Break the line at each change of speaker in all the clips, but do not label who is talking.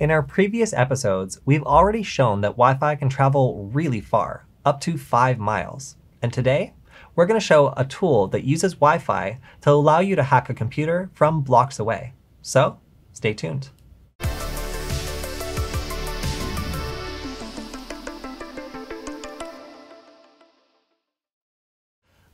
In our previous episodes, we've already shown that Wi-Fi can travel really far, up to 5 miles. And today, we're going to show a tool that uses Wi-Fi to allow you to hack a computer from blocks away. So, stay tuned.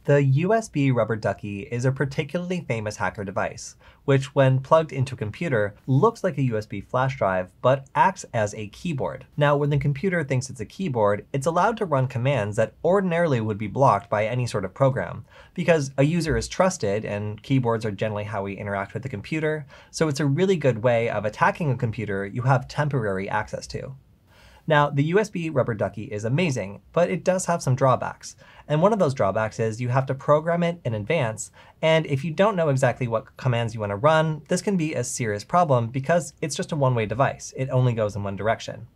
The USB rubber ducky is a particularly famous hacker device, which when plugged into a computer looks like a USB flash drive, but acts as a keyboard. Now, when the computer thinks it's a keyboard, it's allowed to run commands that ordinarily would be blocked by any sort of program, because a user is trusted and keyboards are generally how we interact with the computer, so it's a really good way of attacking a computer you have temporary access to. Now, the USB rubber ducky is amazing, but it does have some drawbacks. And one of those drawbacks is you have to program it in advance, and if you don't know exactly what commands you want to run, this can be a serious problem because it's just a one-way device. It only goes in one direction.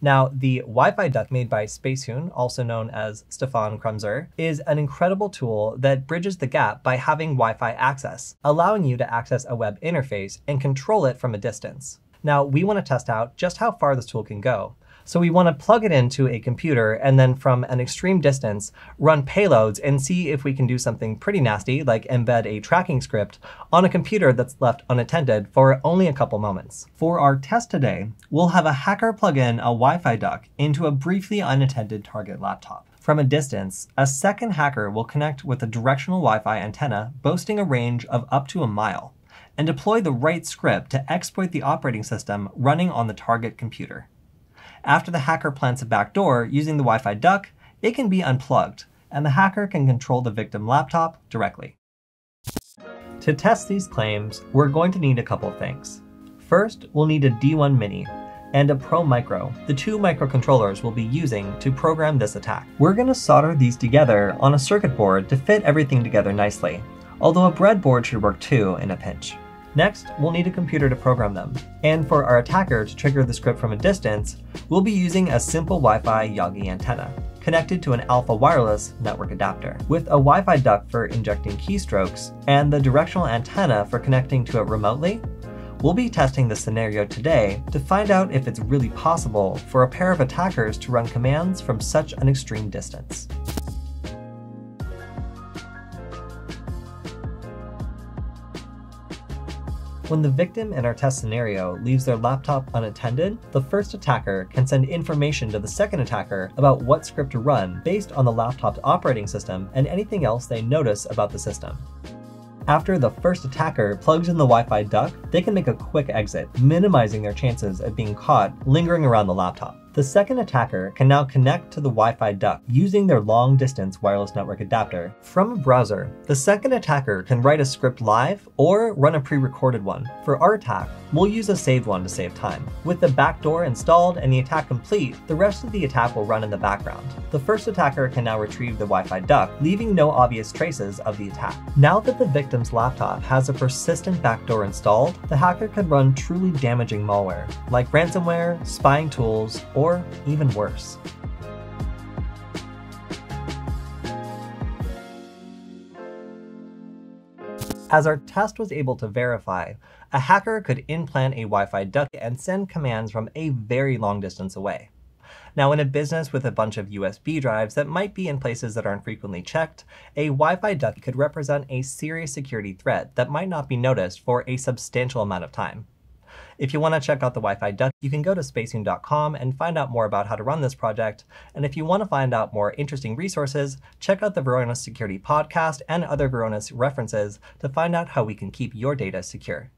Now, the Wi-Fi duck made by Spacehuhn, also known as Stefan Kremser, is an incredible tool that bridges the gap by having Wi-Fi access, allowing you to access a web interface and control it from a distance. Now, we want to test out just how far this tool can go. So we want to plug it into a computer and then from an extreme distance run payloads and see if we can do something pretty nasty like embed a tracking script on a computer that's left unattended for only a couple moments. For our test today, we'll have a hacker plug in a Wi-Fi duck into a briefly unattended target laptop. From a distance, a second hacker will connect with a directional Wi-Fi antenna boasting a range of up to a mile and deploy the right script to exploit the operating system running on the target computer. After the hacker plants a backdoor using the Wi-Fi duck, it can be unplugged, and the hacker can control the victim laptop directly. To test these claims, we're going to need a couple things. First, we'll need a D1 Mini and a Pro Micro, the two microcontrollers we'll be using to program this attack. We're going to solder these together on a circuit board to fit everything together nicely, although a breadboard should work too in a pinch. Next, we'll need a computer to program them. And for our attacker to trigger the script from a distance, we'll be using a simple Wi-Fi Yagi antenna connected to an Alfa Wireless network adapter, with a Wi-Fi duck for injecting keystrokes and the directional antenna for connecting to it remotely. We'll be testing this scenario today to find out if it's really possible for a pair of attackers to run commands from such an extreme distance. When the victim in our test scenario leaves their laptop unattended, the first attacker can send information to the second attacker about what script to run based on the laptop's operating system and anything else they notice about the system. After the first attacker plugs in the Wi-Fi duck, they can make a quick exit, minimizing their chances of being caught lingering around the laptop. The second attacker can now connect to the Wi-Fi duck using their long-distance wireless network adapter. From a browser, the second attacker can write a script live or run a pre-recorded one. For our attack, we'll use a saved one to save time. With the backdoor installed and the attack complete, the rest of the attack will run in the background. The first attacker can now retrieve the Wi-Fi duck, leaving no obvious traces of the attack. Now that the victim's laptop has a persistent backdoor installed, the hacker can run truly damaging malware, like ransomware, spying tools, or even worse. As our test was able to verify, a hacker could implant a Wi-Fi duck and send commands from a very long distance away. Now, in a business with a bunch of USB drives that might be in places that aren't frequently checked, a Wi-Fi duck could represent a serious security threat that might not be noticed for a substantial amount of time. If you want to check out the Wi-Fi duck, you can go to spacehuhn.com and find out more about how to run this project. And if you want to find out more interesting resources, check out the Varonis Security Podcast and other Varonis references to find out how we can keep your data secure.